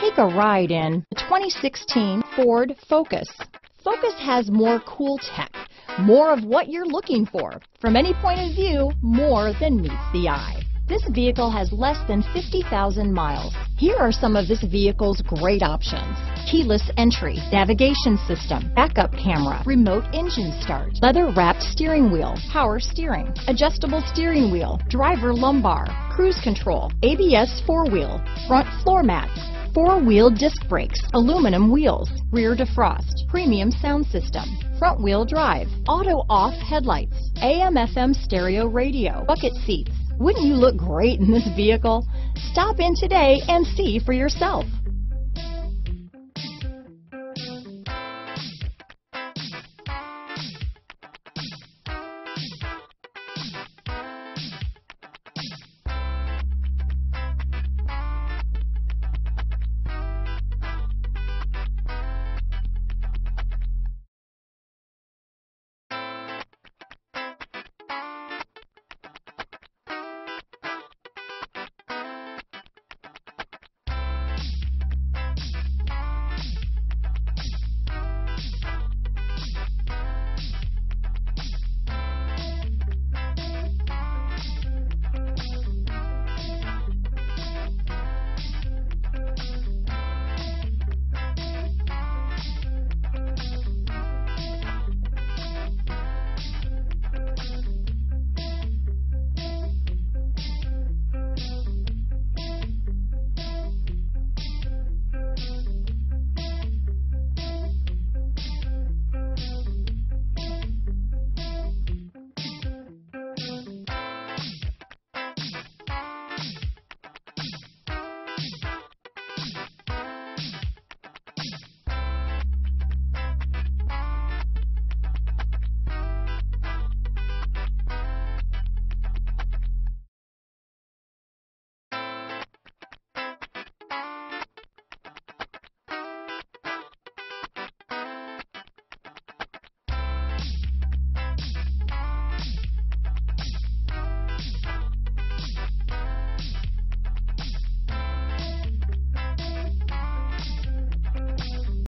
Take a ride in the 2016 Ford Focus. Focus has more cool tech, more of what you're looking for. From any point of view, more than meets the eye. This vehicle has less than 50,000 miles. Here are some of this vehicle's great options. Keyless entry, navigation system, backup camera, remote engine start, leather wrapped steering wheel, power steering, adjustable steering wheel, driver lumbar, cruise control, ABS four wheel, front floor mats, four-wheel disc brakes, aluminum wheels, rear defrost, premium sound system, front wheel drive, auto off headlights, AM FM stereo radio, bucket seats. Wouldn't you look great in this vehicle? Stop in today and see for yourself.